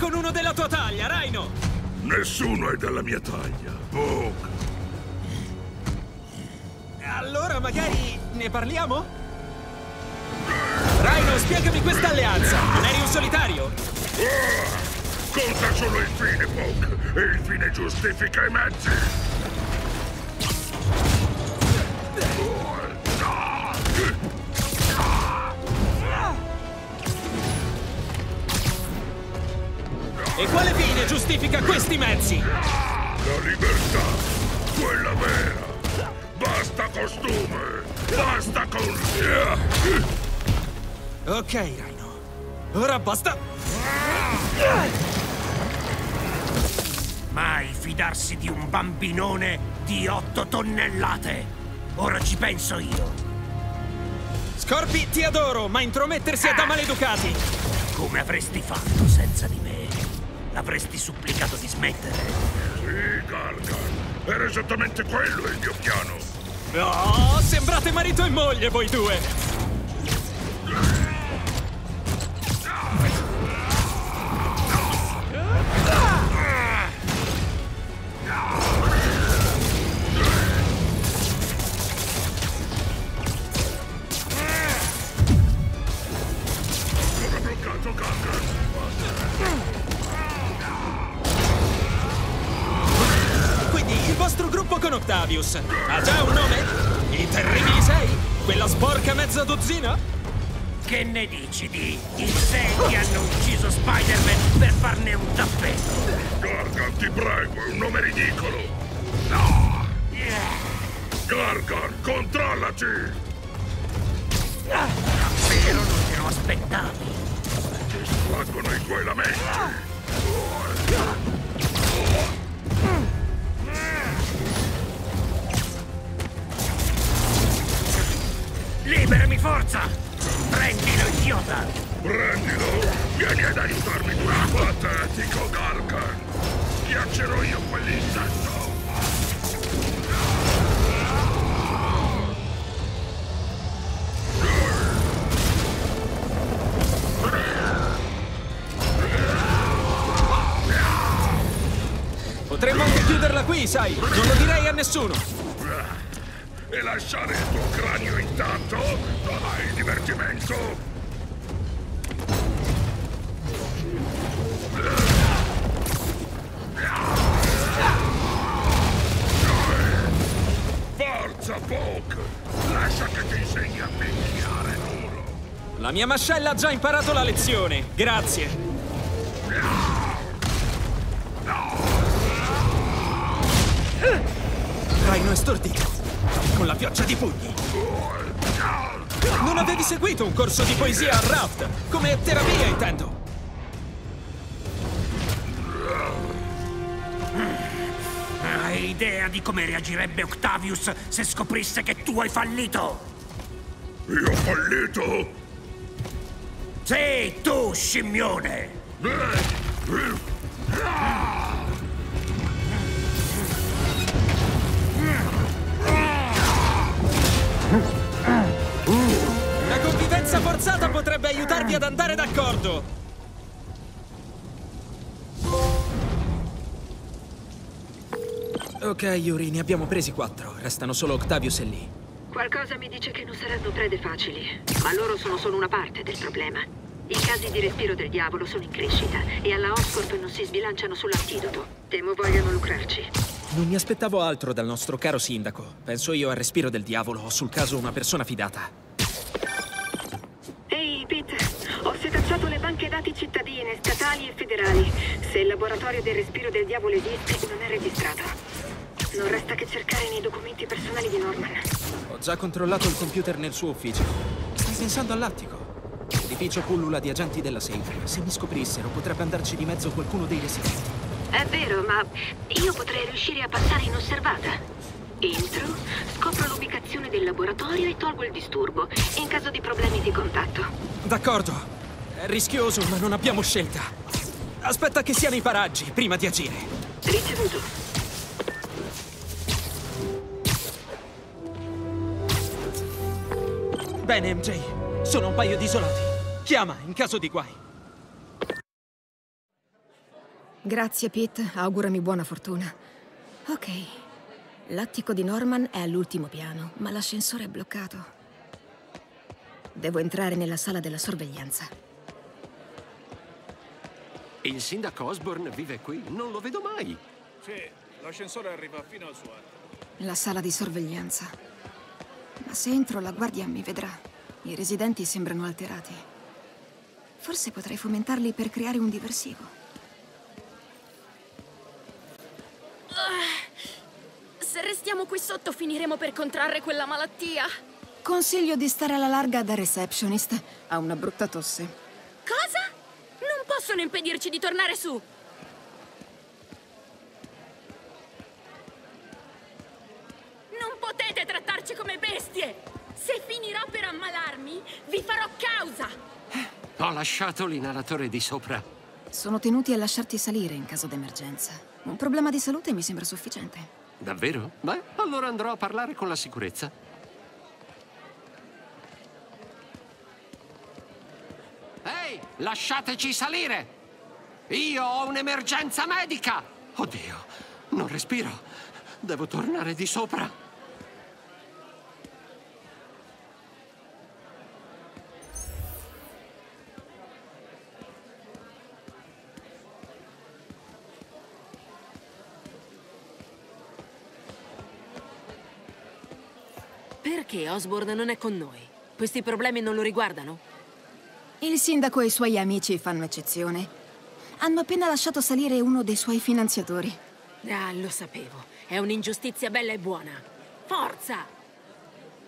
Con uno della tua taglia, Rhino! Nessuno è della mia taglia. Book. Allora magari ne parliamo? Rhino, spiegami questa alleanza! Non eri un solitario? Ah! Conta solo il fine, Book. E il fine giustifica i mezzi. Giustifica questi mezzi? La libertà, quella vera. Basta costume, basta con... Ok, Rhino. Ora basta... Mai fidarsi di un bambinone di otto tonnellate. Ora ci penso io. Scorpi, ti adoro, ma intromettersi è da maleducati. Come avresti fatto senza di me? Avresti supplicato di smettere. Sì, Gargan. Era esattamente quello il mio piano. Oh, sembrate marito e moglie voi due. Con Octavius ha già un nome? I Terribili Sei? Quella sporca mezza dozzina? Che ne dici di i sei che hanno ucciso Spider-Man per farne un tappeto? Gargan, ti prego, è un nome ridicolo. No! Gargan, controllati! Davvero non te lo aspettavi? Ti sfraggono i tuoi lamenti. Liberami, forza! Prendilo, idiota! Prendilo! Vieni ad aiutarmi tu! Patetico, Gargan! Schiaccerò io quell'insetto! Potremmo anche chiuderla qui, sai? Non lo direi a nessuno. E lasciare il tuo cranio intatto? Ah, il divertimento? Forza, Poke! Lascia che ti insegni a picchiare duro! La mia mascella ha già imparato la lezione. Grazie. Rhino è stordito. Con la pioggia di pugni. Non avevi seguito un corso di poesia a Raft? Come terapia, intendo. Hai idea di come reagirebbe Octavius se scoprisse che tu hai fallito? Io ho fallito? Sì, tu, scimmione! Ad andare d'accordo. Ok, Yuri, ne abbiamo presi quattro. Restano solo Octavius e Lee. Qualcosa mi dice che non saranno prede facili, ma loro sono solo una parte del problema. I casi di respiro del diavolo sono in crescita e alla Oscorp non si sbilanciano sull'antidoto. Temo vogliano lucrarci. Non mi aspettavo altro dal nostro caro sindaco. Penso io al respiro del diavolo o sul caso una persona fidata. Banche dati cittadine, statali e federali. Se il laboratorio del respiro del diavolo esiste, non è registrato. Non resta che cercare nei documenti personali di Norman. Ho già controllato il computer nel suo ufficio. Stai pensando all'attico? L'edificio pullula di agenti della Safe. Se mi scoprissero, potrebbe andarci di mezzo qualcuno dei residenti. È vero, ma io potrei riuscire a passare inosservata. Entro, scopro l'ubicazione del laboratorio e tolgo il disturbo. In caso di problemi ti contatto. D'accordo. È rischioso, ma non abbiamo scelta. Aspetta che siano i paraggi prima di agire. Ricevuto. Bene, MJ. Sono un paio di isolati. Chiama in caso di guai. Grazie, Pete. Augurami buona fortuna. Ok. L'attico di Norman è all'ultimo piano, ma l'ascensore è bloccato. Devo entrare nella sala della sorveglianza. Il sindaco Osborne vive qui? Non lo vedo mai. Sì, l'ascensore arriva fino al suo atto. La sala di sorveglianza. Ma se entro la guardia mi vedrà. I residenti sembrano alterati. Forse potrei fomentarli per creare un diversivo. Se restiamo qui sotto finiremo per contrarre quella malattia. Consiglio di stare alla larga da receptionist. Ha una brutta tosse. Cosa? Non possono impedirci di tornare su. Non potete trattarci come bestie. Se finirò per ammalarmi, vi farò causa. Ho lasciato l'inalatore di sopra. Sono tenuti a lasciarti salire in caso d'emergenza. Un problema di salute mi sembra sufficiente. Davvero? Beh, allora andrò a parlare con la sicurezza. Lasciateci salire! Io ho un'emergenza medica! Oddio, non respiro. Devo tornare di sopra. Perché Osborne non è con noi? Questi problemi non lo riguardano? Il sindaco e i suoi amici fanno eccezione. Hanno appena lasciato salire uno dei suoi finanziatori. Ah, lo sapevo. È un'ingiustizia bella e buona. Forza!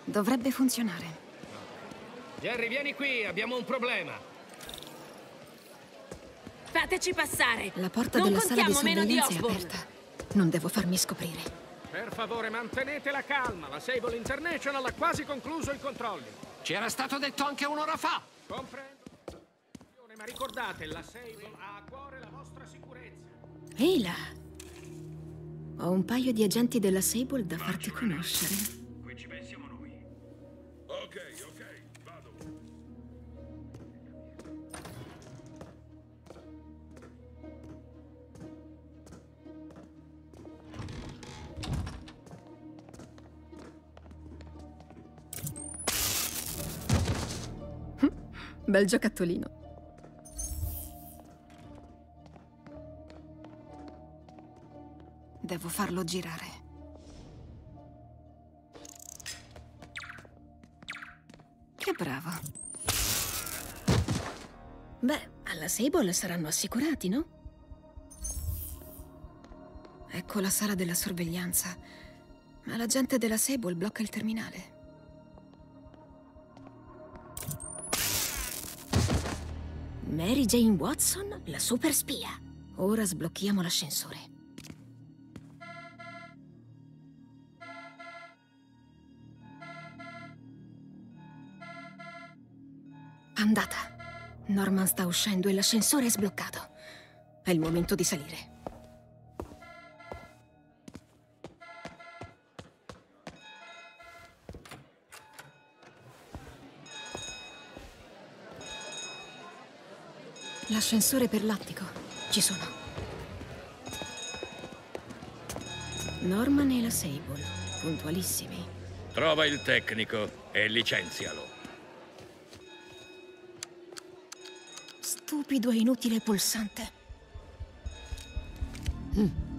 Dovrebbe funzionare. Jerry, vieni qui, abbiamo un problema. Fateci passare! La porta non della sala di sorveglianza è aperta. Non devo farmi scoprire. Per favore, mantenete la calma. La Sable International ha quasi concluso i controlli. C'era stato detto anche un'ora fa. Comprendo. Ma ricordate, la Sable ha a cuore la vostra sicurezza. Ehi là! Ho un paio di agenti della Sable da farti conoscere. Qui ci pensiamo noi. Ok, ok, vado. Bel giocattolino. Devo farlo girare. Che bravo. Beh, alla Sable saranno assicurati, no? Ecco la sala della sorveglianza. Ma la gente della Sable blocca il terminale. Mary Jane Watson, la super spia. Ora sblocchiamo l'ascensore. Andata. Norman sta uscendo e l'ascensore è sbloccato. È il momento di salire. L'ascensore per l'attico. Ci sono. Norman e la Sable. Puntualissimi. Trova il tecnico e licenzialo. Stupido e inutile pulsante. Mm.